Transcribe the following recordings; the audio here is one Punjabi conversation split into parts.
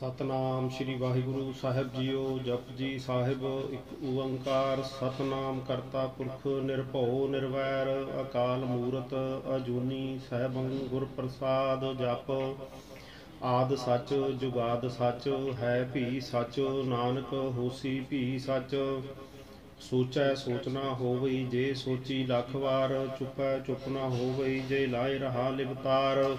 ਸਤਨਾਮ ਸ੍ਰੀ ਵਾਹਿਗੁਰੂ ਸਾਹਿਬ ਜੀਓ ਜਪਜੀ ਸਾਹਿਬ, ਇੱਕ ਓੰਕਾਰ, ਸਤਨਾਮ ਕਰਤਾ ਪੁਰਖ ਨਿਰਭਉ ਨਿਰਵੈਰ, ਅਕਾਲ ਮੂਰਤ ਅਜੂਨੀ ਸਹਿਬੰ ਗੁਰ ਪ੍ਰਸਾਦ ਜਪ। ਆਦ ਸੱਚ, ਜੁਗਾਦ ਸੱਚ, ਹੈ ਭੀ ਸੱਚ, ਨਾਨਕ ਹੋਸੀ ਭੀ ਸੱਚ। ਸੋਚੈ ਸੋਚਣਾ ਹੋਵਈ, ਜੇ ਸੋਚੀ ਲੱਖ ਵਾਰ, ਚੁੱਪੈ ਚੁੱਪ ਨਾ ਹੋਵਈ, ਜੇ ਲਾਇ ਰਹਾ ਲਿਵਤਾਰ।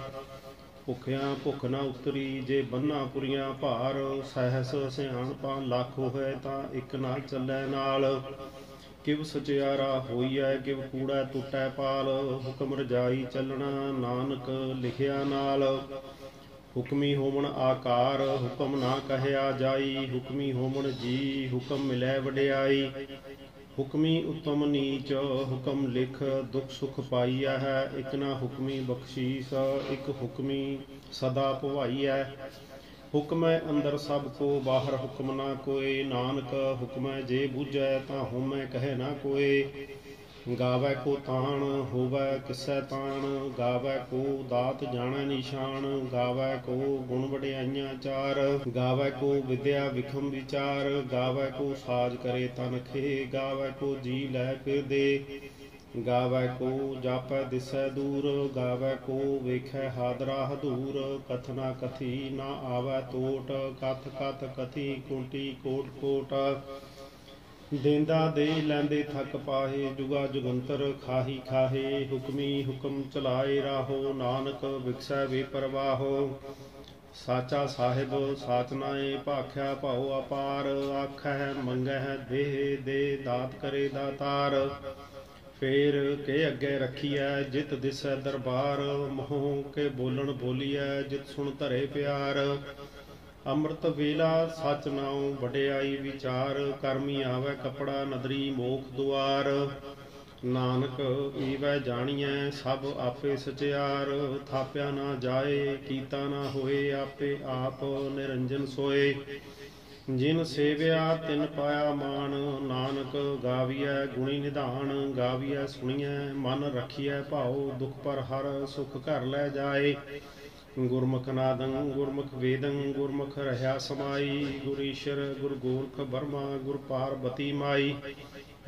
ਭੁਖਿਆਂ ਭੁੱਖ ਨਾ ਉਤਰੀ, ਜੇ ਬੰਨਾ ਪੁਰੀਆਂ ਭਾਰ, ਸਹਿਸ ਸਿਆਣਪਾਂ ਲੱਖ ਹੋਏ ਤਾਂ ਇੱਕ ਨਾ ਚੱਲੈ ਨਾਲ। ਕਿਵ ਸਚਿਆਰਾ ਹੋਈਐ, ਕਿਵ ਕੂੜਾ ਟੁੱਟੈ ਪਾਲ, ਹੁਕਮ ਰਜਾਈ ਚੱਲਣਾ ਨਾਨਕ ਲਿਖਿਆ ਨਾਲ। ਹੁਕਮੀ ਹੋਵਣ ਆਕਾਰ, ਹੁਕਮ ਨਾ ਕਹਿਆ ਜਾਈ, ਹੁਕਮੀ ਹੋਵਣ ਜੀ, ਹੁਕਮ ਮਿਲੈ ਵਡਿਆਈ। ਹੁਕਮੀ ਉਤਮ ਨੀਚ, ਹੁਕਮ ਲਿਖ, ਦੁਖ ਸੁਖ ਪਾਈਆ ਹੈ, ਇਕ ਨਾ ਹੁਕਮੀ ਬਖਸ਼ੀਸ, ਇਕ ਹੁਕਮੀ ਸਦਾ ਭਵਾਈਐ। ਹੁਕਮੈ ਅੰਦਰ ਸਭ ਕੋ, ਬਾਹਰ ਹੁਕਮ ਨਾ ਕੋਏ, ਨਾਨਕ ਹੁਕਮੈ ਜੇ ਬੂਝੈ, ਤਾਂ ਹਉਮੈ ਕਹੈ ਨਾ ਕੋਏ। ਗਾਵੈ ਕੋ ਤਾਣ, ਹੋਵੈ ਕਿਸੈ ਤਾਣ, ਗਾਵੈ ਕੋ ਦਾਤ ਜਾਣੈ ਨਿਸ਼ਾਨ, ਗਾਵੈ ਕੋ ਗੁਣ ਵਡਿਆਈਆਂ ਚਾਰ, ਗਾਵੈ ਕੋ ਵਿਦਿਆ ਵਿਖਮ ਵਿਚਾਰ, ਗਾਵੈ ਕੋ ਸਾਜ ਕਰੇ ਤਨਖੇ ਗਾਵੈ ਕੋ ਜੀ ਲੈ ਫਿਰ ਦੇ ਗਾਵੈ ਕੋ ਜਾਪੈ ਦਿਸੈ ਦੂਰ, ਗਾਵੈ ਕੋ ਵੇਖੈ ਹਾਦਰਾ ਹਦੂਰ ਕਥਨਾ ਕਥੀ ਨਾ ਆਵੈ ਤੋਟ, ਕਥ ਕਥ ਕਥੀ ਕੁੰਟੀ ਕੋਟ ਕੋਟ ਦੇਂਦਾ ਦੇ ਲੈਂਦੇ ਥੱਕ ਪਾਹੇ, ਜੁਗਾ ਜੁਗੰਤਰ ਖਾਹੀ ਖਾਹੇ, ਹੁਕਮੀ ਹੁਕਮ ਚਲਾਏ ਰਾਹੋ, ਨਾਨਕ ਵਿਖਸੈ ਵੇ ਪਰਵਾਹੋ ਸਾਚਾ ਸਾਹਿਬ ਸਾਚਨਾਏ ਭਾਖਿਆ ਭਾਉ ਅਪਾਰ ਆਖੈ ਮੰਗਹਿ ਦੇਹ, ਦੇ ਦਾਤ ਕਰੇ ਦਾਤਾਰ। ਫੇਰ ਕੇ ਅੱਗੇ ਰੱਖੀਐ, ਜਿਤ ਦਿਸੈ ਦਰਬਾਰ, ਮੋਹ ਕੇ ਬੋਲਣ ਬੋਲੀਐ, ਜਿਤ ਸੁਣ ਧਰੇ ਪਿਆਰ। ਅੰਮ੍ਰਿਤ ਵੇਲਾ ਸਚ ਨਾਉ ਵਡਿਆਈ ਵਿਚਾਰ, ਕਰਮੀ ਆਵੇ ਕਪੜਾ ਨਦਰੀ ਮੋਖ ਦੁਆਰ। ਨਾਨਕ ਈਵੈ ਜਾਣੀਐ, ਸਭ ਆਪੇ ਸਚਿਆਰ। ਥਾਪਿਆ ਨਾ ਜਾਏ, ਕੀਤਾ ਨਾ ਹੋਏ, ਆਪੇ ਆਪ ਨਿਰੰਜਨ ਸੋਏ। ਜਿਨ ਸੇਵਿਆ, ਤਿਨ ਪਾਇਆ ਮਾਨ ਨਾਨਕ ਗਾਵੀਐ ਗੁਣੀ ਨਿਧਾਨ, ਗਾਵੀਐ ਸੁਣੀਐ, ਮਨ ਰਖੀਐ ਭਾਉ, ਦੁਖ ਪਰ ਹਰ ਸੁਖ ਘਰ ਲੈ ਜਾਏ। ਗੁਰਮੁਖ ਨਾਦੰ, ਗੁਰਮੁਖ ਵੇਦੰ, ਗੁਰਮੁਖ ਰਹਾ ਸਮਾਈ, ਗੁਰ ਈਸ਼ਰ, ਗੁਰ ਗੋਰਖ ਬਰਮਾ ਗੁਰ ਪਾਰਬਤੀ ਮਾਈ।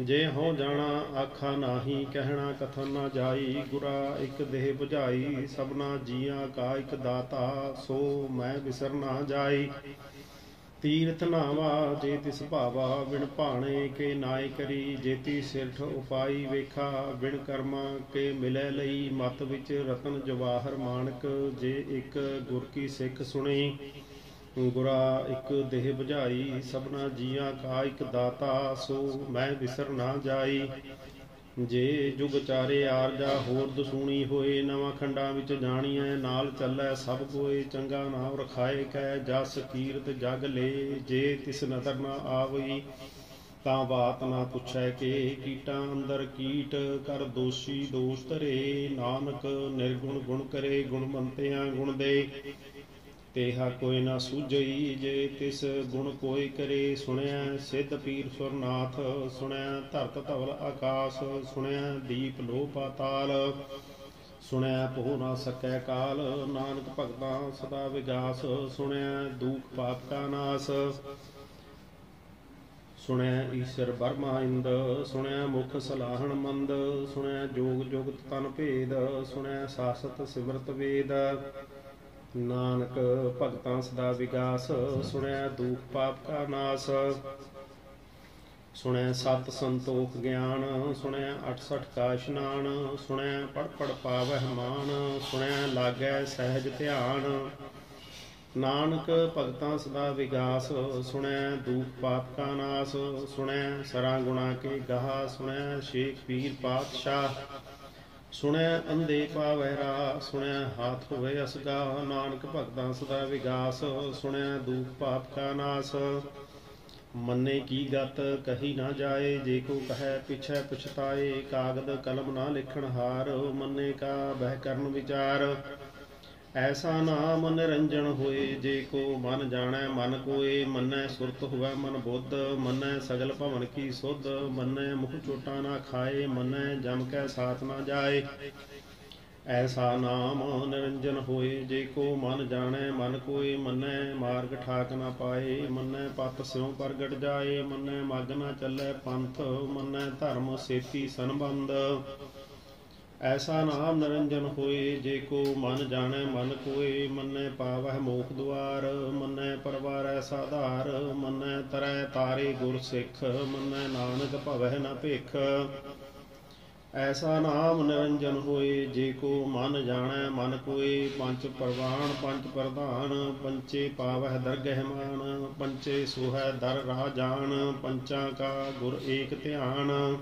ਜੇ ਹੋ ਜਾਣਾ, ਆਖਾ ਨਾਹੀ, ਕਹਿਣਾ ਕਥਨ ਨਾ ਜਾਈ। ਗੁਰਾ ਇੱਕ ਦੇਹ 부ਝਾਈ ਸਭਨਾ ਜੀਆਂ ਕਾ ਇੱਕ ਦਾਤਾ, ਸੋ ਮੈਂ ਵਿਸਰ ਨਾ ਜਾਈ। ਤੀਰਥ ਨਾਵਾ ਜੇ ਤਿਸ ਭਾਵਾ, ਬਿਨ ਭਾਣੇ ਕੇ ਨਾਇ ਕਰੀ ਜੇਤੀ ਸਿਰਠ ਉਪਾਈ ਵੇਖਾ ਵਿਣ ਕਰਮਾ ਕੇ ਮਿਲੈ ਲਈ, ਮਤ ਵਿੱਚ ਰਤਨ ਜਵਾਹਰ ਮਾਨਕ, ਜੇ ਇੱਕ ਗੁਰ ਕੀ ਸਿੱਖ ਸੁਣੀ, ਗੁਰਾ ਇੱਕ ਦੇਹ 부ਝਾਈ ਸਭਨਾ ਜੀਆਂ ਕਾ ਇੱਕ ਦਾਤਾ, ਸੋ ਮੈਂ ਵਿਸਰ ਨਾ ਜਾਈ। ਜੇ ਜੁਗ ਚਾਰੇ ਆਰਜਾ ਹੋਰ ਦਸੂਣੀ ਹੋਏ, ਨਵਾਂ ਖੰਡਾਂ ਵਿੱਚ ਜਾਣੀਐ, ਨਾਲ ਚੱਲੈ ਸਭ ਕੋਏ, ਚੰਗਾ ਨਾਮ ਰਖਾਏ ਕੈ, ਜਸ ਕੀਰਤ ਜਗ ਲੇ, ਜੇ ਤਿਸ ਨਦਰ ਨਾ ਆਵਈ, ਤਾਂ ਬਾਤ ਨਾ ਪੁੱਛੈ ਕੇ, ਕੀਟਾਂ ਅੰਦਰ ਕੀਟ ਕਰ ਦੋਸ਼ੀ ਦੋਸ਼ ਧਰੇ ਨਾਨਕ ਨਿਰਗੁਣ ਗੁਣ ਕਰੇ ਗੁਣਵੰਤਿਆਂ ਗੁਣ ਦੇ। ਤੇਹਾ ਕੋਈ ਨਾ ਸੂਝਈ ਜੇ ਤਿਸ ਗੁਣ ਕੋਈ ਕਰੇ ਸੁਣਿਆ, ਸਿੱਧ ਪੀਰ ਸੁਰਨਾਥ ਸੁਣਿਆ, ਧਰਤ ਧਵਲ ਆਕਾਸ਼ ਸੁਣਿਆ, ਦੀਪ ਲੋ ਪਾਤਾਲ ਸੁਣਿਆ ਪੋ ਨਾ ਸਕੈ ਕਾਲ, ਨਾਨਕ ਭਗਤਾਂ ਸਦਾ ਵਿਗਾਸ ਸੁਣਿਆ, ਦੂਖ ਪਾਪ ਕਾ ਨਾਸ ਸੁਣਿਆ, ਈਸ਼ਰ ਬਰਮਾ ਇੰਦ ਸੁਣਿਆ, ਮੁਖ ਸਲਾਹਣ ਮੰਦ ਸੁਣਿਆ, ਜੋਗ ਜੁਗਤ ਤਨ ਭੇਦ ਸੁਣਿਆ, ਸਾਸਤ ਸਿਮਰਤ ਵੇਦ ਨਾਨਕ ਭਗਤਾਂ ਸਦਾ ਵਿਗਾਸ ਸੁਣਿਆ ਦੁਖ ਪਾਪ ਕਾ ਨਾਸ। ਸੁਣਿਆ ਸਤ ਸੰਤੋਖ ਗਿਆਨ ਸੁਣਿਆ 68 ਕਾ ਇਸ਼ਨਾਨ ਸੁਣਿਆ ਪੜ ਪੜ ਪਾਵਹਿ ਮਾਨ ਸੁਣਿਆ ਲਾਗੈ ਸਹਿਜ ਧਿਆਨ। ਨਾਨਕ ਭਗਤਾਂ ਸਦਾ ਵਿਗਾਸ ਸੁਣਿਆ ਦੁਖ ਪਾਪ ਕਾ ਨਾਸ। ਸੁਣਿਆ ਸਰਾ ਗੁਣਾ ਕੇ ਗਾਹ ਸੁਣਿਆ ਸ਼ੇਖ ਪੀਰ ਪਾਤਸ਼ਾਹ। ਸੁਣਿਆ ਅੰਦੇ ਪਾਵੈ ਰਾ ਸੁਣਿਆ ਹਾਥ ਹੋਵੇ ਅਸਗਾ ਨਾਨਕ ਭਗਤਾਂ ਸਦਾ ਵਿਗਾਸ ਸੁਣਿਆ ਦੂਖ ਪਾਪ ਕਾ ਨਾਸ। ਮੰਨੇ ਕੀ ਗਤ, ਕਹੀ ਨਾ ਜਾਏ, ਜੇ ਕੋ ਕਹੈ ਪਿਛੈ ਪਛਤਾਏ, ਕਾਗਦ ਕਲਮ ਨਾ ਲਿਖਣ ਹਾਰ, ਮੰਨੇ ਕਾ ਬਹਿ ਕਰਨ ਵਿਚਾਰ। ਐਸਾ ਨਾਮ ਨਿਰੰਜਨ ਹੋਏ, ਜੇ ਕੋ ਮਨ ਜਾਣੈ ਮਨ ਕੋਏ, ਮੰਨੈ ਸੁਰਤ ਹੋਵੈ ਮਨ ਬੁੱਧ, ਮੰਨੈ ਸਗਲ ਭਵਨ ਕੀ ਸੁਧ, ਮੰਨੈ ਮੁਖ ਚੋਟਾ ਨਾ ਖਾਏ, ਮੰਨੈ ਜਮ ਕੈ ਸਾਥ ਨਾ ਜਾਏ। ਐਸਾ ਨਾਮ ਨਿਰੰਜਨ ਹੋਏ, ਜੇ ਕੋ ਮਨ ਜਾਣੈ ਮਨ ਕੋਏ, ਮੰਨੈ ਮਾਰਗ ਠਾਕ ਨਾ ਪਾਏ, ਮੰਨੈ ਪਤ ਸਿਉ ਪ੍ਰਗਟ ਜਾਏ, ਮੰਨੈ ਮਗ ਨਾ ਚੱਲੈ ਪੰਥ, ਮੰਨੈ ਧਰਮ ਸੇਤੀ ਸੰਬੰਧ। ਐਸਾ ਨਾਮ ਨਿਰੰਜਨ ਹੋਏ, ਜੇ ਕੋ ਮਨ ਜਾਣੈ ਮਨ ਕੋਏ, ਮੰਨੈ ਪਾਵਹਿ ਮੋਖ ਦੁਆਰ, ਮੰਨੈ ਪਰਵਾਰੈ ਸਾਧਾਰ, ਮੰਨੈ ਤਰੈ ਤਾਰੇ ਗੁਰ ਸਿੱਖ, ਮੰਨੈ ਨਾਨਕ ਭਵਹਿ ਨ ਭੇਖ। ਐਸਾ ਨਾਮ ਨਿਰੰਜਨ ਹੋਏ, ਜੇ ਕੋ ਮਨ ਜਾਣੈ ਮਨ ਕੋਏ, ਪੰਜ ਪ੍ਰਵਾਨ ਪੰਜ ਪ੍ਰਧਾਨ, ਪੰਚੇ ਪਾਵਹਿ ਦਰਗਹਿਮਾਨ ਪੰਚੇ ਸੁਹੈ ਦਰ ਰਾਹ ਜਾਣ, ਪੰਚਾਂ ਕਾ ਗੁਰ ਏਕ ਧਿਆਨ।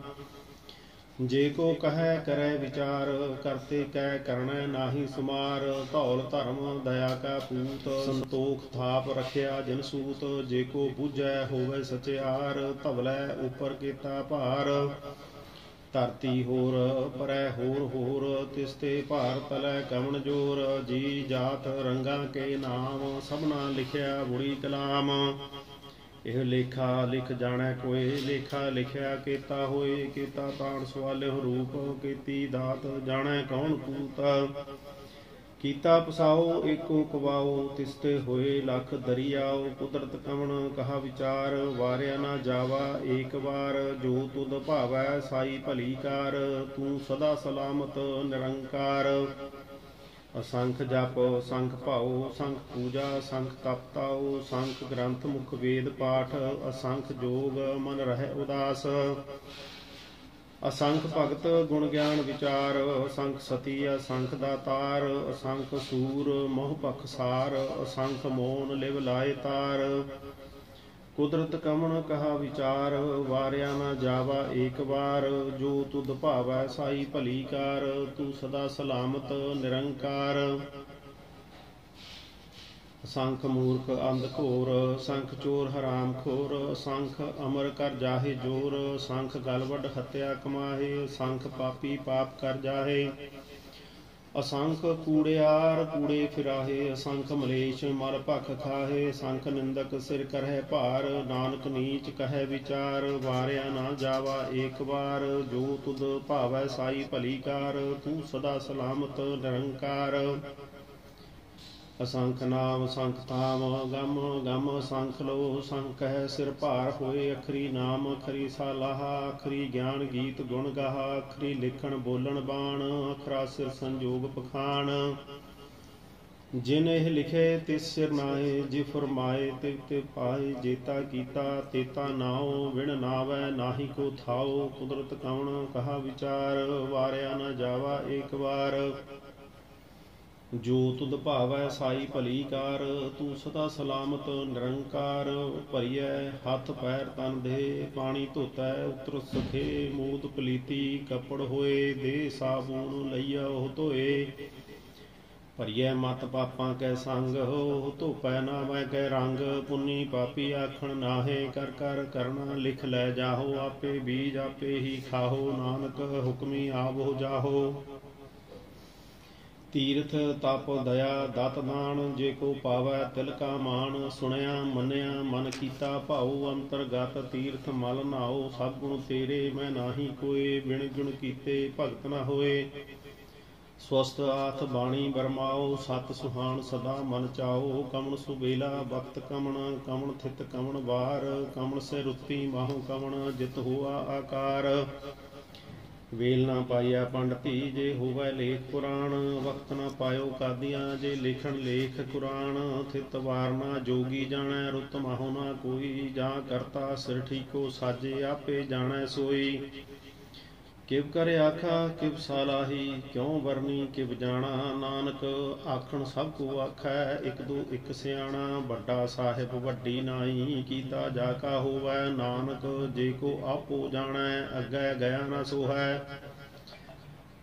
ਜੇ ਕੋ ਕਹੈ ਕਰੈ ਵਿਚਾਰ, ਕਰਤੇ ਕੈ ਕਰਣੈ ਨਾਹੀ ਸੁਮਾਰ, ਧੌਲ ਧਰਮ ਦਇਆ ਕਾ ਪੂਤ, ਸੰਤੋਖ ਥਾਪ ਰਖਿਆ ਜਿਨ ਸੂਤ, ਜੇ ਕੋ ਬੁਝੈ ਹੋਵੇ ਸਚਿਆਰ, ਧਵਲੈ ਉਪਰ ਕੀਤਾ ਭਾਰ। ਧਰਤੀ ਹੋਰ ਪਰੈ ਹੋਰ ਹੋਰ ਤਿਸਤੇ ਭਾਰ ਤਲੈ ਕਵਣ ਜੋਰ, ਜੀ ਜਾਤ ਰੰਗਾਂ ਕੇ ਨਾਮ, ਸਭਨਾ ਲਿਖਿਆ ਬੁੜੀ ਕਲਾਮ। ਇਹ ਲੇਖਾ ਲਿਖ ਜਾਣੈ ਕੋਏ, ਲੇਖਾ ਲਿਖਿਆ ਕੀਤਾ ਹੋਏ, ਕੀਤਾ ਤਾਣ ਸਵਾਲਿਓ ਰੂਪ, ਕੀਤੀ ਦਾਤ ਜਾਣੈ ਕੌਣ ਕੂਤ। ਕੀਤਾ ਪਸਾਓ, ਏਕੋ ਕਵਾਓ, ਤਿਸਤੇ ਹੋਏ, ਲਖ ਦਰਿਆਓ, ਕੁਦਰਤ ਕਵਣ ਕਹਾ ਵਿਚਾਰ, ਵਾਰਿਆ ਨਾ ਜਾਵਾ ਏਕ ਵਾਰ, ਜੋ ਤੁਧ ਭਾਵੈ ਸਾਈ ਭਲੀ ਕਾਰ, ਤੂੰ ਸਦਾ ਸਲਾਮਤ ਨਿਰੰਕਾਰ। ਅਸੰਖ ਜਪ ਸੰਖ ਭਾਉ ਸੰਖ ਪੂਜਾ ਸੰਖ ਤਪਤਾਉ ਸੰਖ ਗ੍ਰੰਥ ਮੁਖ ਵੇਦ ਪਾਠ, ਅਸੰਖ ਜੋਗ ਮਨ ਰਹਿ ਉਦਾਸ। ਅਸੰਖ ਭਗਤ ਗੁਣ ਗਿਆਨ ਵਿਚਾਰ, ਅਸੰਖ ਸਤੀ, ਅਸੰਖ ਦਾਤਾਰ, ਅਸੰਖ ਸੂਰ, ਮੋਹ ਪਖਸਾਰ ਅਸੰਖ ਮੋਨ ਲਿਵ ਲਾਏ ਤਾਰ। ਕੁਦਰਤ ਕਮਣ ਕਹਾ ਵਿਚਾਰ, ਵਾਰਿਆ ਨਾ ਜਾਵਾ ਏਕ ਵਾਰ। ਜੋ ਤੁਧ ਭਾਵੈ ਸਾਈ ਭਲੀ ਕਾਰ, ਤੂੰ ਸਦਾ ਸਲਾਮਤ ਨਿਰੰਕਾਰ। ਸੰਖ ਮੂਰਖ ਅੰਧ ਘੋਰ, ਸੰਖ ਚੋਰ ਹਰਾਮ ਖੋਰ। ਸੰਖ ਅਮਰ ਕਰ ਜਾਹੇ ਜੋਰ, ਸੰਖ ਗਲਵਡ ਹੱਤਿਆ ਕਮਾਹੇ। ਸੰਖ ਪਾਪੀ ਪਾਪ ਕਰ ਜਾਹੇ। ਅਸੰਖ ਕੂੜਿਆਰ ਕੂੜੇ ਫਿਰਾਹੇ, ਅਸੰਖ ਮਲੇਸ਼ ਮਲ ਭਖ ਖਾਹੇ ਸੰਖ ਨਿੰਦਕ ਸਿਰ ਕਰਹਿ ਭਾਰ, ਨਾਨਕ ਨੀਚ ਕਹੈ ਵਿਚਾਰ, ਵਾਰਿਆ ਨਾ ਜਾਵਾ ਏਕ ਵਾਰ, ਜੋ ਤੁਧ ਭਾਵੈ ਸਾਈ ਭਲੀਕਾਰ ਤੂੰ ਸਦਾ ਸਲਾਮਤ ਨਿਰੰਕਾਰ। ਅਸੰਖ ਨਾਮ ਸੰਖ ਤਾਮ ਗਮ ਗਮ ਸੰਖ ਲੋ, ਸੰਖ ਹੈ ਸਿਰ ਭਾਰ ਹੋਏ, ਅਖਰੀ ਨਾਮ, ਅਖਰੀ ਸਾਲਾਹ, ਅਖਰੀ ਗਿਆਨ ਗੀਤ ਗੁਣ ਗਾਹ, ਅਖਰੀ ਲਿਖਣ ਬੋਲਣ ਬਾਣ, ਅਖਰਾ ਸਿਰ ਸੰਜੋਗ ਪਖਾਣ। ਜਿਨ ਇਹ ਲਿਖੇ ਤਿਸ ਸਿਰ ਨਾਏ ਜਿ ਫਰਮਾਏ ਤੇ ਤੇ ਪਾਏ ਜੇਤਾ ਕੀਤਾ ਤੇਤਾ ਨਾਉ, ਵਿਣ ਨਾਵੈ ਨਾਹੀ ਕੋ ਥਾਉ, ਕੁਦਰਤ ਕਵਣ ਕਹਾ ਵਿਚਾਰ, ਵਾਰਿਆ ਨਾ ਜਾਵਾ ਏਕ ਵਾਰ। ਜੋ ਤੁਧ ਭਾਵੈ ਸਾਈ ਭਲੀ ਕਾਰ ਤੂੰ ਸਦਾ ਸਲਾਮਤ, ਨਿਰੰਕਾਰ ਭਰੀਐ, ਹੱਥ ਪੈਰ ਤਨ ਦੇ, ਪਾਣੀ ਧੋਤੈ, ਉਤਰ ਸੁਖੇ ਮੂਤ ਪਲੀਤੀ, ਕਪੜ ਹੋਏ, ਦੇ ਸਾਬੂਨ ਲਈਆ ਉਹ ਧੋਏ। ਭਰੀਐ ਮਤ ਪਾਪਾਂ ਕੈ ਸੰਗ ਹੋ ਧੋਪੈ ਨਾ ਮੈਂ ਕੈ ਰੰਗ। ਪੁੰਨੀ ਪਾਪੀ ਆਖਣ ਨਾਹੇ, ਕਰ ਕਰ ਕਰਨਾ ਲਿਖ ਲੈ ਜਾਹੋ, ਆਪੇ ਬੀਜ ਆਪੇ ਹੀ ਖਾਹੋ, ਨਾਨਕ ਹੁਕਮੀ ਆਪ ਹੋ ਜਾਹੋ। ਤੀਰਥ ਤਪ ਦਇਆ ਦਤ ਦਾਨ ਜੇ ਕੋ ਪਾਵੈ ਤਿਲ ਕਾ ਮਾਨ ਸੁਣਿਆ ਮੰਨਿਆ ਮਨ ਕੀਤਾ ਭਾਉ ਅੰਤਰਗਤ ਤੀਰਥ ਮਲ ਨਾਉ, ਸਭ ਗੁਣ ਤੇਰੇ ਮੈਂ ਨਾਹੀ ਕੋਏ, ਬਿਨ ਗੁਣ ਕੀਤੇ ਭਗਤ ਨਾ ਹੋਏ। ਸਵਸਤ ਆਥ ਬਾਣੀ ਬਰਮਾਓ ਸਤ ਸੁਹਾਣ ਸਦਾ ਮਨ ਚਾਓ ਕਮਣ ਸੁਬੇਲਾ ਵਕਤ ਕਮਣ ਕਮਣ ਥਿਤ ਕਮਣ ਵਾਰ ਕਮਣ ਸੇ ਰੁੱਤੀ ਮਾਹੂ ਕਮਣ, ਜਿਤ ਹੋਆ ਆਕਾਰ। ਵੇਲ ਨਾ ਪਾਈਆ ਪੰਡਤੀ ਜੇ ਹੋਵੇ ਲੇਖ ਪੁਰਾਣ, ਵਕਤ ਨਾ ਪਾਇਓ ਕਾਦੀਆਂ ਜੇ ਲਿਖਣ ਲੇਖ ਕੁਰਾਨ, ਥਿਤ ਵਾਰਨਾ ਜੋਗੀ ਜਾਣੈ, ਰੁੱਤ ਮਾਹੋ ਨਾ ਕੋਈ, ਜਾਂ ਕਰਤਾ ਸਿਰ ਠੀਕੋ ਸਾਜੇ ਆਪੇ ਜਾਣੈ ਸੋਈ। ਕਿਵ ਕਰ ਆਖਾ, ਕਿਵ ਸਾਲਾਹੀ, ਕਿਉ ਵਰਨੀ, ਕਿਵ ਜਾਣਾ? ਨਾਨਕ ਆਖਣ ਸਭ ਕੋ ਆਖੈ, ਇਕ ਦੋ ਇਕ ਸਿਆਣਾ, ਵੱਡਾ ਸਾਹਿਬ ਵੱਡੀ ਨਾਈ ਕੀਤਾ ਜਾ ਕਾ ਹੋਵੈ, ਨਾਨਕ ਜੇ ਕੋ ਆਪੋ ਜਾਣੈ, ਅੱਗੇ ਗਿਆ ਨਾ ਸੋਹੈ।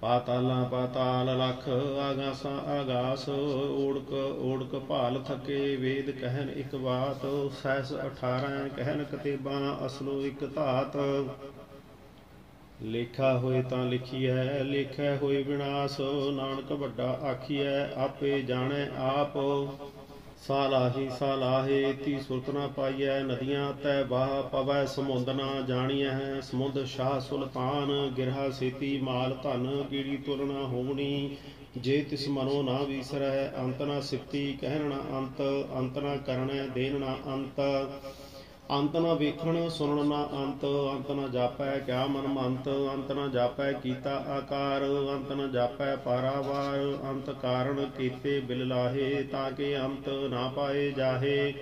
ਪਾਤਾਲਾਂ ਪਾਤਾਲ ਲਖ, ਆਗਾਸਾਂ ਆਗਾਸ, ਓੜਕ ਓੜਕ ਭਾਲ ਥਕੇ, ਵੇਦ ਕਹਿਨ ਇਕ ਬਾਤ ਸਹਿਸ 18 ਕਹਿਨ ਕਤੇਬਾਂ, ਅਸਲੋ ਇਕ ਧਾਤ। ਲੇਖਾ ਹੋਏ ਤਾਂ ਲਿਖੀਐ, ਲੇਖੈ ਹੋਏ ਵਿਨਾਸ਼ ਨਾਨਕ ਵੱਡਾ ਆਖੀਐ, ਆਪੇ ਜਾਣੈ ਆਪ। ਸਾਲਾਹੀ ਸਾਲਾਹੇ ਤੀ ਸੁਰਤ ਨਾ ਪਾਈਐ, ਨਦੀਆਂ ਤੈ ਬਾਹ ਪਵੈ, ਸਮੁੰਦ ਨਾ ਜਾਣੀਐ, ਸਮੁੰਦ ਸ਼ਾਹ ਸੁਲਤਾਨ, ਗਿਰਹਾ ਸੇਤੀ ਮਾਲ ਧਨ ਕੀੜੀ ਤੁਲਨਾ ਹੋਣੀ ਜੇ ਤਿਸ ਮਨੋ ਨਾ ਵੀਸਰੈ, ਅੰਤ ਨਾ ਸਿਫਤੀ, ਕਹਿਣ ਨਾ ਅੰਤ ਅੰਤ ਨਾ ਕਰਣੈ ਦੇਨ ਨਾ ਅੰਤ। ਅੰਤ ਨਾ ਵੇਖਣ, ਸੁਣਨ ਨਾ ਅੰਤ ਅੰਤ ਨਾ ਜਾਪੈ ਕਿਆ ਮਨ ਮੰਤ ਅੰਤ ਨਾ ਜਾਪੈ ਕੀਤਾ ਆਕਾਰ, ਅੰਤ ਨਾ ਜਾਪੈ ਪਾਰਾਵਾਰ, ਅੰਤ ਕਾਰਣ ਕੀਤੇ ਬਿਲ ਲਾਹੇ, ਤਾਂ ਕਿ ਅੰਤ ਨਾ ਪਾਏ ਜਾਹੇ।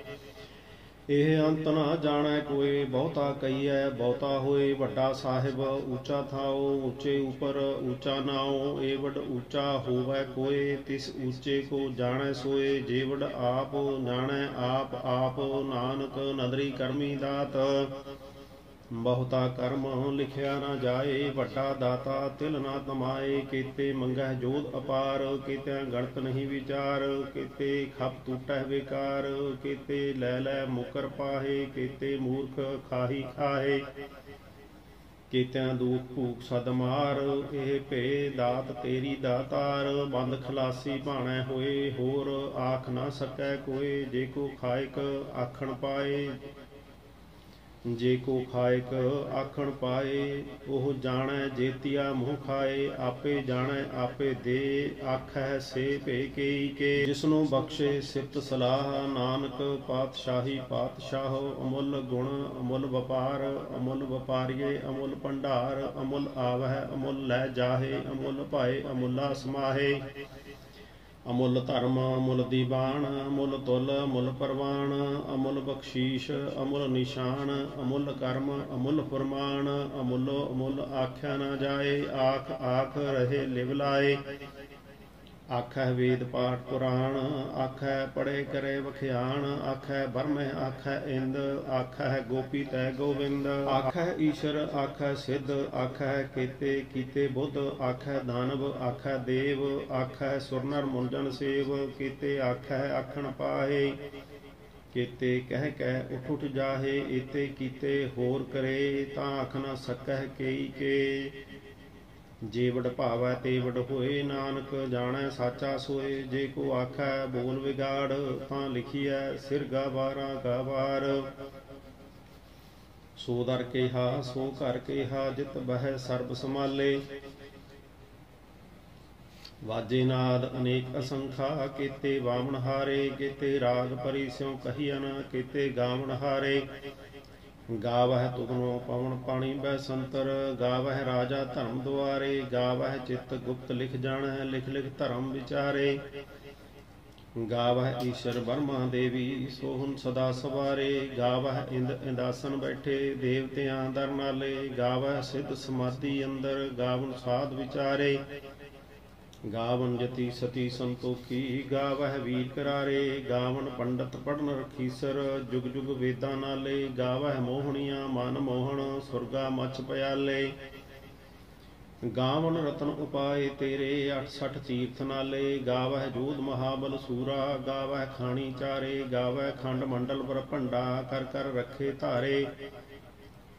ਇਹ ਅੰਤ ਨਾ ਜਾਣੈ ਕੋਈ, ਬਹੁਤਾ ਕਹੀਐ, ਬਹੁਤਾ ਹੋਏ ਵੱਡਾ ਸਾਹਿਬ, ਉੱਚਾ ਥਾਓ ਉੱਚੇ ਉਪਰ ਉੱਚਾ ਨਾਓ ਏ ਵੱਡ ਉੱਚਾ ਹੋਵੈ ਕੋਏ, ਤਿਸ ਉੱਚੇ ਕੋ ਜਾਣੈ ਸੋਏ, ਜੇ ਵੱਡ ਆਪ ਜਾਣੈ ਆਪ ਆਪ ਨਾਨਕ ਨਦਰੀ ਕਰਮੀ ਦਾਤ। ਬਹੁਤਾ ਕਰਮ ਲਿਖਿਆ ਨਾ ਜਾਏ, ਵੱਡਾ ਦਾਤਾ ਤਿਲ ਨਾ ਤਮਾਏ ਕੀਤੇ ਮੰਗਹਿ ਜੋਧ ਅਪਾਰ ਕੀਤੇ ਗਣਤ ਨਹੀਂ ਵਿਚਾਰ, ਕੀਤੇ ਖਪ ਟੂਟੈ ਵਿਕਾਰ, ਕੀਤੇ ਲੈ ਲੈ ਮੁਕਰ ਪਾਹੇ, ਕੀਤੇ ਮੂਰਖ ਖਾਹੀ ਖਾਹੇ, ਕੀਤਿਆਂ ਦੂਖ ਭੂਖ ਸਦਮਾਰ ਇਹ ਭੇ ਦਾਤ ਤੇਰੀ ਦਾਤਾਰ, ਬੰਦ ਖਲਾਸੀ ਭਾਣੈ ਹੋਏ, ਹੋਰ ਆਖ ਨਾ ਸਕੈ ਕੋਏ, ਜੇ ਕੋ ਖਾਇਕ ਆਖਣ ਪਾਏ। ਜੇ ਕੋ ਖਾਇਕ ਆਖਣ ਪਾਏ, ਉਹ ਜਾਣੈ ਜੇਤੀਆ ਮੂੰਹ ਖਾਏ, ਆਪੇ ਜਾਣੈ ਆਪੇ ਦੇ ਆਖੈ ਸੇ ਭੇ ਕੇਈ ਕੇ। ਜਿਸਨੂੰ ਬਖਸ਼ੇ ਸਿਫਤ ਸਲਾਹ, ਨਾਨਕ ਪਾਤਸ਼ਾਹੀ ਪਾਤਸ਼ਾਹ, ਅਮੁੱਲ ਗੁਣ, ਅਮੁੱਲ ਵਪਾਰ, ਅਮੁੱਲ ਵਪਾਰੀਏ, ਅਮੁੱਲ ਭੰਡਾਰ, ਅਮੁੱਲ ਆਵਹਿ, ਅਮੁੱਲ ਲੈ ਜਾਹੇ, ਅਮੁੱਲ ਭਾਏ, ਅਮੁੱਲਾ ਸਮਾਹੇ। ਅਮੁੱਲ ਧਰਮ, ਅਮੁੱਲ ਦੀਵਾਨ, ਅਮੁੱਲ ਤੁਲ, ਅਮੁੱਲ ਪਰਵਾਨ, ਅਮੁੱਲ ਬਖਸ਼ੀਸ਼, ਅਮੁੱਲ ਨਿਸ਼ਾਨ, ਅਮੁੱਲ ਕਰਮ, ਅਮੁੱਲ ਫਰਮਾਨ, ਅਮੁੱਲ ਅਮੁੱਲ ਆਖਿਆ ਨਾ ਜਾਏ, ਆਖ ਆਖ ਰਹੇ ਲਿਵ ਲਾਏ। ਆਖੈ ਵੇਦ ਪਾਠ ਪੁਰਾਣ, ਆਖੈ ਪੜੇ ਕਰੇ ਵਖਿਆਣ, ਆਖੈ ਬਰਮਹਿ ਆਖੈ ਇੰਦ, ਆਖੈ ਗੋਪੀ ਤੈ ਗੋਵਿੰਦ। ਆਖੈ ਈਸ਼ਰ, ਆਖੈ ਸਿੱਧ, ਆਖੈ ਕੀਤੇ ਕੀਤੇ ਬੁੱਧ, ਆਖੈ ਦਾਨਵ, ਆਖੈ ਦੇਵ, ਆਖੈ ਸੁਰਨਰ ਮੁੰਜਨ ਸੇਵ, ਕੀਤੇ ਆਖੈ ਆਖਣ ਪਾਹੇ ਕੀਤੇ ਕਹਿ ਕਹਿ ਉਠ ਉਠ ਜਾਹੇ ਇਤੇ ਕੀਤੇ ਹੋਰ ਕਰੇ, ਤਾਂ ਆਖ ਨਾ ਸਕਹਿ ਕੇਈ ਕੇ। ਜੇ ਵਡ ਭਾਵੈ ਤੇ ਵਡ ਹੋਏ, ਨਾਨਕ ਜਾਣੈ ਸਾਚਾ ਸੋਏ। ਜੇ ਕੋ ਆਖੈ ਬੋਲ ਵਿਗਾੜ, ਤਾਂ ਲਿਖੀਐ ਸਿਰ ਗਾਵਾਰਾ ਗਾਵਾਰ ਸੋ ਦਰ ਕੇਹਾ, ਸੋ ਘਰ ਕੇਹਾ, ਜਿਤ ਬਹਿ ਸਰਬ ਸਮਾਲੇ ਵਾਜੇ ਨਾਦ ਅਨੇਕ ਅਸੰਖਾ, ਕੀਤੇ ਵਾਮਣ ਹਾਰੇ। ਕੀਤੇ ਰਾਗ ਪਰੀ ਕਹੀਨ ਕੀਤੇ ਗਾਵਣ ਹਾਰੇ। ਗਾਵਹਿ ਤੁਧਨੋ ਪਵਨ ਪਾਣੀ ਬੈ ਸੰਤਰ ਗਾਵਹਿ ਰਾਜਾ ਧਰਮ ਦੁਆਰੇ, ਗਾਵਹਿ ਚਿੱਤ ਗੁਪਤ ਲਿਖ ਜਾਣੈ ਲਿਖ ਲਿਖ ਧਰਮ ਵਿਚਾਰੇ। ਗਾਵਹਿ ਈਸ਼ਰ ਬਰਮਾ ਦੇਵੀ, ਸੋਹਨ ਸਦਾ ਸਵਾਰੇ। ਗਾਵਹਿ ਇੰਦ ਇੰਦਾਸਨ ਬੈਠੇ, ਦੇਵਤਿਆਂ ਦਰ ਨਾਲੇ। ਗਾਵਹਿ ਸਿੱਧ ਸਮਾਧੀ ਅੰਦਰ, ਗਾਵਨ ਸਾਧ ਵਿਚਾਰੇ। ਗਾਵਨ ਜਤੀ ਸਤੀ ਸੰਤੋਖੀ, ਗਾਵਹਿ ਵੀਰ ਕਰਾਰੇ, ਗਾਵਨ ਪੰਡਤ ਪੜਨ ਰਖੀਸਰ, ਜੁਗ ਜੁਗ ਵੇਦਾਂ ਨਾਲੇ, ਗਾਵਹਿ ਮੋਹਣੀਆਂ ਮਨ ਮੋਹਣ, ਸੁਰਗਾ ਮਛ ਪਿਆਲੇ। ਗਾਵਨ ਰਤਨ ਉਪਾਏ ਤੇਰੇ 68 ਤੀਰਥ ਨਾਲੇ, ਗਾਵਹਿ ਜੋਧ ਮਹਾਬਲ ਸੂਰਾ, ਗਾਵਹਿ ਖਾਣੀ ਚਾਰੇ, ਗਾਵਹਿ ਖੰਡ ਮੰਡਲ ਪਰ ਭੰਡਾ ਕਰ ਕਰ ਰੱਖੇ ਧਾਰੇ।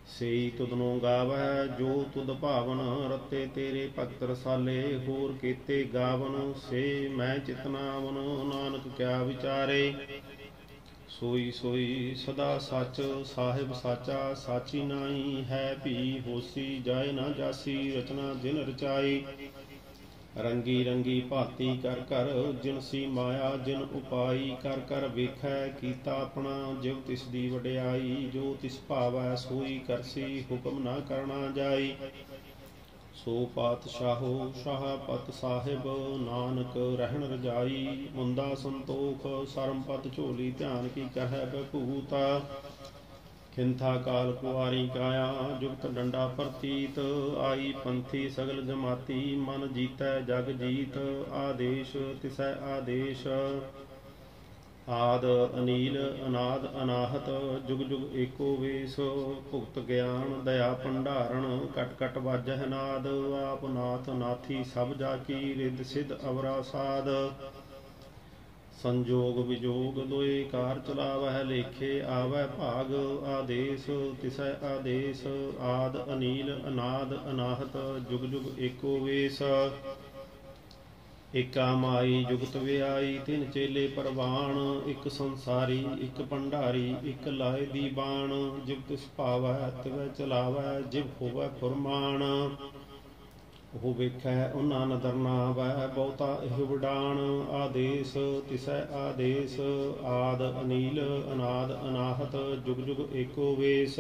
ਸੇਈ ਤੁਧਨੋਂ ਗਾਵੈ ਜੋ ਤੁਧ ਭਾਵਨ ਰਤੇ ਤੇਰੇ ਭਗਤ ਰਸਾਲੇ, ਹੋਰ ਕੀਤੇ ਗਾਵਨ ਸੇ ਮੈਂ ਚਿਤਨਾਵਨ ਨਾਨਕ ਕਿਆ ਵਿਚਾਰੇ। ਸੋਈ ਸੋਈ ਸਦਾ ਸੱਚ, ਸਾਹਿਬ ਸਾਚਾ, ਸਾਚੀ ਨਾਈ ਹੈ ਭੀ ਹੋਸੀ, ਜਾਏ ਨਾ ਜਾਸੀ, ਰਚਨਾ ਜਿਨ ਰਚਾਈ। ਰੰਗੀ ਰੰਗੀ ਭਾਤੀ ਕਰ ਕਰ ਜਿਨਸੀ ਮਾਇਆ, ਜਿਨ ਉਪਾਈ ਕਰ ਕਰ ਵੇਖੈ ਕੀਤਾ ਆਪਣਾ ਜਿਵ ਤਿਸ ਦੀ ਵਡਿਆਈ, ਜੋ ਤਿਸ ਭਾਵੈ ਸੋਈ ਕਰਸੀ ਹੁਕਮ ਨਾ ਕਰਨਾ ਜਾਈ। ਸੋ ਪਾਤਸ਼ਾਹੋ ਸ਼ਾਹਪਤ ਸਾਹਿਬ, ਨਾਨਕ ਰਹਿਣ ਰਜਾਈ, ਮੁੰਦਾ ਸੰਤੋਖ ਸਰਮਪਤ ਝੋਲੀ ਧਿਆਨ ਕੀ ਕਹੈ ਬਭੂਤਾ। ਹਿੰਥਾ ਕਾਲ ਕੁਆਰੀ ਕਾਇਆ, ਜੁਗਤ ਡੰਡਾ ਪ੍ਰਤੀਤ, ਆਈ ਪੰਥੀ ਸਗਲ ਜਮਾਤੀ, ਮਨ ਜੀਤੈ ਜਗ ਜੀਤ, ਆਦੇਸ਼ ਤਿਸੈ ਆਦੇਸ਼। ਆਦ ਅਨੀਲ, ਅਨਾਦ ਅਨਾਹਤ, ਜੁਗ ਜੁਗ ਏਕੋ ਵੇਸ, ਭੁਗਤ ਗਿਆਨ, ਦਇਆ ਭੰਡਾਰਣ, ਕਟ ਕਟ ਵਾਜਹਿ ਨਾਦ, ਆਪ ਨਾਥ ਨਾਥੀ ਸਭ ਜਾ ਕੀ, ਰਿੱਧ ਸਿਧ ਅਵਰਾ ਸਾਧ ਸੰਜੋਗ ਵਿਜੋਗ ਦੋਏ ਕਾਰ ਚਲਾਵਹਿ ਲੇਖੇ ਆਵੈ ਭਾਗ ਆਦੇਸ ਤਿਸੈ ਆਦੇਸ, ਆਦ ਅਨੀਲ, ਅਨਾਦ ਅਨਾਹਤ, ਜੁਗ ਜੁਗ ਏਕੋ ਵੇਸ। ਏਕਾ ਮਾਈ ਜੁਗਤ ਵਿਆਈ, ਤਿਨ ਚੇਲੇ ਪਰਵਾਣ, ਇੱਕ ਸੰਸਾਰੀ, ਇੱਕ ਭੰਡਾਰੀ, ਇੱਕ ਲਾਏ ਦੀ ਬਾਣ ਜਿਵ ਤਿਸ ਭਾਵੈ ਤਿਵੈ ਚਲਾਵੈ ਜਿਵ ਹੋਵੈ ਫੁਰਮਾਨ। ਉਹ ਵੇਖੈ ਉਹਨਾਂ ਨਦਰ ਨਾ ਆਵੈ ਬਹੁਤਾ ਇਹ ਵਿਡਾਣ ਆਦੇਸ, ਤਿਸੈ ਆਦੇਸ, ਆਦ ਅਨੀਲ, ਅਨਾਦ ਅਨਾਹਤ, ਜੁਗ ਜੁਗ ਏਕੋ ਵੇਸ।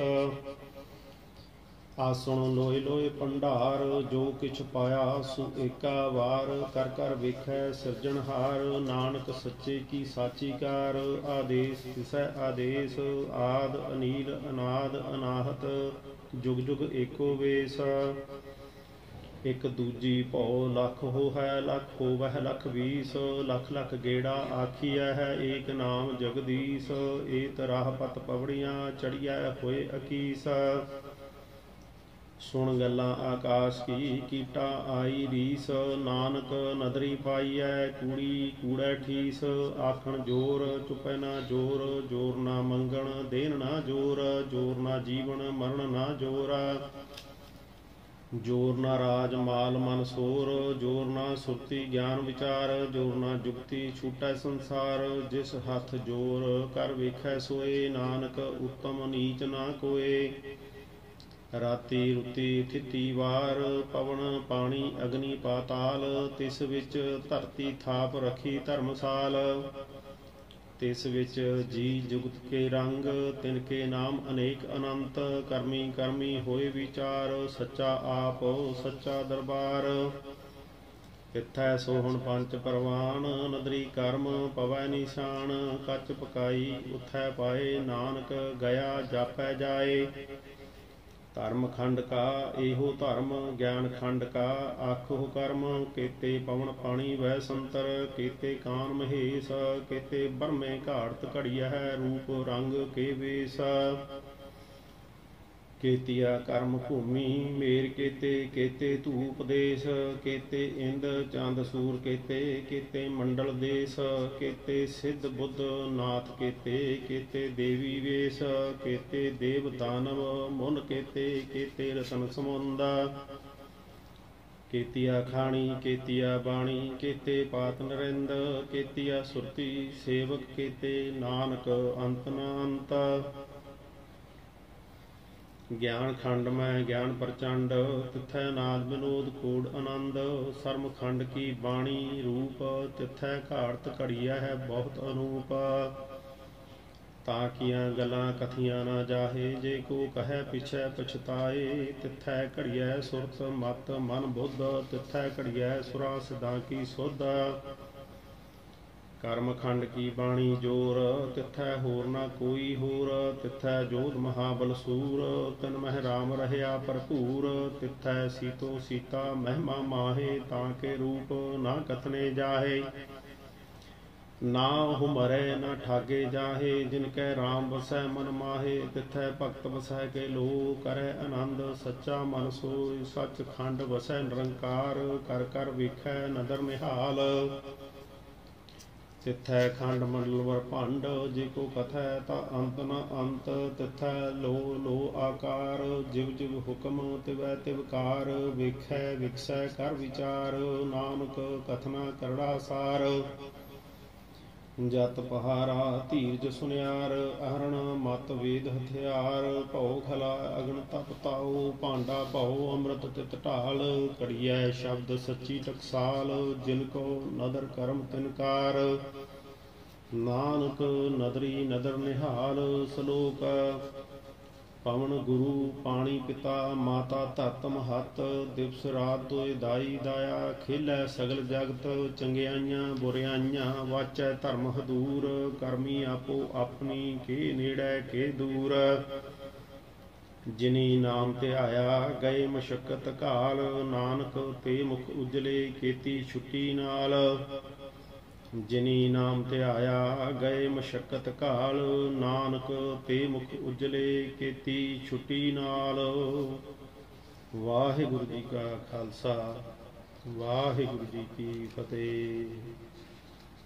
ਆਸਣ ਲੋਏ ਲੋਏ ਭੰਡਾਰ, ਜੋ ਕਿਛ ਪਾਇਆ ਸੋ ਏਕਾ ਵਾਰ। ਕਰ ਕਰ ਵੇਖੈ ਸਿਰਜਣਹਾਰ ਨਾਨਕ ਸੱਚੇ ਕੀ ਸਾਚੀ ਕਾਰ। ਆਦੇਸ, ਤਿਸੈ ਆਦੇਸ, ਆਦ ਅਨੀਲ, ਅਨਾਦ ਅਨਾਹਤ, ਜੁਗ ਜੁਗ ਏਕੋ ਵੇਸ। ਇਕ ਦੂਜੀ ਭਉ ਲੱਖ ਹੋ ਹੈ ਹੋ ਵਹਿ ਲੱਖ ਵੀਸ, ਲੱਖ ਲੱਖ ਗੇੜਾ ਆਖੀਐ ਹੈ, ਏਕ ਨਾਮ ਜਗਦੀਸ਼, ਏਤ ਰਾਹ ਪਤ ਪਵੜੀਆਂ ਚੜੀਐ ਹੋਏ ਅਕੀਸ। ਸੁਣ ਗੱਲਾਂ ਆਕਾਸ਼ ਕੀ, ਕੀਟਾ ਆਈ ਰੀਸ, ਨਾਨਕ ਨਦਰੀ ਪਾਈਐ, ਕੂੜੀ ਕੂੜੈ ਠੀਸ, ਆਖਣ ਜੋਰ ਚੁਪੈ ਨਾ ਜੋਰ ਜੋਰ ਨਾ ਮੰਗਣ, ਦੇਣ ਨਾ ਜੋਰ ਜੋਰ ਨਾ ਜੀਵਨ ਮਰਨ ਨਾ ਜੋਰ। ਜੋਰ ਨਾ ਰਾਜ ਮਾਲ ਮਨ ਸੋਰ, ਜੋਰ ਨਾ ਸੁਰਤੀ ਗਿਆਨ ਵਿਚਾਰ, ਜੋਰ ਨਾ ਜੁਗਤੀ ਛੂਟੈ ਸੰਸਾਰ, ਜਿਸ ਹੱਥ ਜੋਰ ਕਰ ਵੇਖੈ ਸੋਏ, ਨਾਨਕ ਉਤਮ ਨੀਚ ਨਾ ਕੋਏ। ਰਾਤੀ ਰੁਤੀ ਥਿਤੀ ਵਾਰ, ਪਵਨ ਪਾਣੀ ਅਗਨੀ ਪਾਤਾਲ, ਤਿਸ ਵਿੱਚ ਧਰਤੀ ਥਾਪ ਰਖੀ ਧਰਮਸਾਲ। ਤਿਸ ਵਿੱਚ ਜੀ ਜੁਗਤ ਕੇ ਰੰਗ, ਤਿਨ ਕੇ ਨਾਮ ਅਨੇਕ ਅਨੰਤ, ਕਰਮੀ ਕਰਮੀ ਹੋਏ ਵਿਚਾਰ, ਸੱਚਾ ਆਪ, ਸੱਚਾ ਦਰਬਾਰ। ਕਿਥੈ ਸੋਹਣ ਪੰਜ ਪਰਵਾਨ, ਨਦਰੀ ਕਰਮ ਪਵੈ ਨਿਸ਼ਾਨ, ਕੱਚ ਪਕਾਈ ਉਥੈ ਪਾਏ ਨਾਨਕ, ਗਿਆ ਜਾਪੈ ਜਾਏ। ਧਰਮ ਖੰਡ ਕਾ, ਇਹੋ ਧਰਮ ਗਿਆਨ ਖੰਡ ਕਾ, ਆਖੋ ਕਰਮ, ਕੀਤੇ ਪਵਨ ਪਾਣੀ ਵੈ ਸੰਤਰ, ਕੀਤੇ ਕਾਨ ਮਹੇਸ਼, ਕੀਤੇ ਬਰਮੇ ਘਾੜਤ ਘੜੀਆ ਹੈ ਰੂਪ ਰੰਗ ਕੇ ਵੇਸ। ਕੇਤੀਆ ਕਰਮ ਭੂਮੀ, ਮੇਰ ਕੀਤੇ ਕੀਤੇ ਧੂਪ ਦੇਸ਼, ਕੀਤੇ ਇੰਦ, ਚੰਦ, ਸੂਰ, ਕੀਤੇ ਕੀਤੇ ਮੰਡਲ ਦੇਸ਼, ਕੀਤੇ ਸਿੱਧ ਬੁੱਧ ਨਾਥ, ਕੀਤੇ ਕੀਤੇ ਦੇਵੀ ਵੇਸ਼, ਕੀਤੇ ਦੇਵ ਦਾਨਵ, ਮੁਨ ਕੀਤੇ ਕੀਤੇ ਰਤਨ ਸਮੁੰਦਾ, ਕੀਤਿਆ ਖਾਣੀ, ਕੀਤਿਆ ਬਾਣੀ, ਕੀਤੇ ਪਾਤ ਨਰਿੰਦ, ਕੀਤਿਆ ਸੁਰਤੀ ਸੇਵਕ, ਕੀਤੇ ਨਾਨਕ ਅੰਤ ਨਾ ਅੰਤ ਗਿਆਨ ਖੰਡ ਮੈਂ ਗਿਆਨ ਪ੍ਰਚੰਡ, ਤਿਥੈ ਨਾਦ ਵਿਨੋਦ ਕੋੜ ਆਨੰਦ ਸਰਮ ਖੰਡ ਕੀ ਬਾਣੀ ਰੂਪ, ਤਿਥੈ ਘਾੜਤ ਘੜੀਆ ਹੈ ਬਹੁਤ ਅਨੂਪ। ਤਾਂ ਕੀਆਂ ਗੱਲਾਂ ਕਥੀਆਂ ਨਾ ਜਾਹੇ, ਜੇ ਕੋ ਕਹੈ ਪਿਛੈ ਪਛਤਾਏ, ਤਿਥੈ ਘੜੀਐ ਸੁਰਤ ਮਤ ਮਨ ਬੁੱਧ, ਤਿਥੈ ਘੜੀਐ ਸੁਰਾ ਸਦਾ ਕੀ ਸੁਧ। ਕਰਮ ਖੰਡ ਕੀ ਬਾਣੀ ਜੋਰ, ਤਿੱਥੈ ਹੋਰ ਨਾ ਕੋਈ ਹੋਰ, ਤਿੱਥੈ ਜੋਤ ਮਹਾਬਲ ਸੂਰ, ਤਨ ਮਹਿ ਰਾਮ ਰਹਿਆ ਭਰਪੂਰ, ਤਿੱਥੈ ਸੀਤੋ ਸੀਤਾ ਮਹਿਮਾ ਮਾਹੇ, ਤਾਂ ਕੇ ਰੂਪ ਨਾ ਕਥਨੇ ਜਾਹੇ। ਨਾ ਹੁਮਰੇ ਨਾ ਠਾਗੇ ਜਾਹੇ, ਜਿਨ ਕੈ ਰਾਮ ਵਸੈ ਮਨ ਮਾਹੇ, ਤਿੱਥੈ ਭਗਤ ਵਸੈ ਕੇ ਲੋ ਕਰੈ ਆਨੰਦ, ਸੱਚਾ ਮਨ ਸੋਇ ਸੱਚ ਖੰਡ ਵਸੈ ਨਿਰੰਕਾਰ, ਕਰ ਕਰ ਵੇਖੈ ਨਦਰ ਨਿਹਾਲ। ਤਿਥੈ ਖੰਡ ਮੰਡਲ ਵਰ ਭੰਡ, ਜੇ ਕੋ ਕਥੈ ਤਾ ਅੰਤ ਨ ਅੰਤ, ਤਿਥੈ ਲੋ ਲੋ ਆਕਾਰ, ਜਿਵ ਜਿਵ ਹੁਕਮ ਤਿਵੈ ਤਿਵਕਾਰ ਵੇਖੈ ਵਿਖਸੈ ਕਰ ਵਿਚਾਰ, ਨਾਨਕ ਕਥਨਾ ਕਰੜਾ ਸਾਰ। ਜਤ ਪਹਾਰਾ ਧੀਰਜ ਸੁਨਿਆਰ, ਅਹਰਣ ਮਤ ਵੇਦ ਹਥਿਆਰ, ਭਉ ਖਲਾ ਅਗਨ ਤਪ ਤਾਉ, ਭਾਂਡਾ ਭਉ ਅੰਮ੍ਰਿਤ ਤਿਤ ਢਾਲ ਕੜੀਐ ਸ਼ਬਦ ਸੱਚੀ ਟਕਸਾਲ, ਜਿਨ ਕੋ ਨਦਰ ਕਰਮ ਤਿਨਕਾਰ ਨਾਨਕ ਨਦਰੀ ਨਦਰ ਨਿਹਾਲ, ਸ਼ਲੋਕ ਪਵਨ ਗੁਰੂ ਪਾਣੀ ਪਿਤਾ, ਮਾਤਾ ਧਰਤ ਮਹਤ ਦਿਵਸ ਰਾਤ ਦੋਇ ਦਾਈ ਦਾਇਆ, ਖੇਲੇ ਸਗਲ ਜਗਤ, ਚੰਗਿਆਈਆਂ ਬੁਰਿਆਈਆਂ, ਵਾਚੈ ਧਰਮ ਹਦੂਰ, ਕਰਮੀ ਆਪੋ ਆਪਣੀ, ਕੇ ਨੇੜੈ ਕੇ ਦੂਰ। ਜਿਨੀ ਨਾਮ ਤੇ ਆਇਆ, ਗਏ ਮਸ਼ਕਤ ਕਾਲ ਨਾਨਕ ਤੇ ਮੁਖ ਉਜਲੇ ਕੀਤੀ ਛੁੱਟੀ ਨਾਲ। ਜਿਨੀ ਨਾਮ ਧਿਆਇਆ ਗਏ ਮਸ਼ਕਤ ਕਾਲ। ਨਾਨਕ ਤੇ ਮੁਖ ਉਜਲੇ ਕੀਤੀ ਛੁੱਟੀ ਨਾਲ। ਵਾਹਿਗੁਰੂ ਜੀ ਕਾ ਖਾਲਸਾ, ਵਾਹਿਗੁਰੂ ਜੀ ਕੀ ਫਤਿਹ।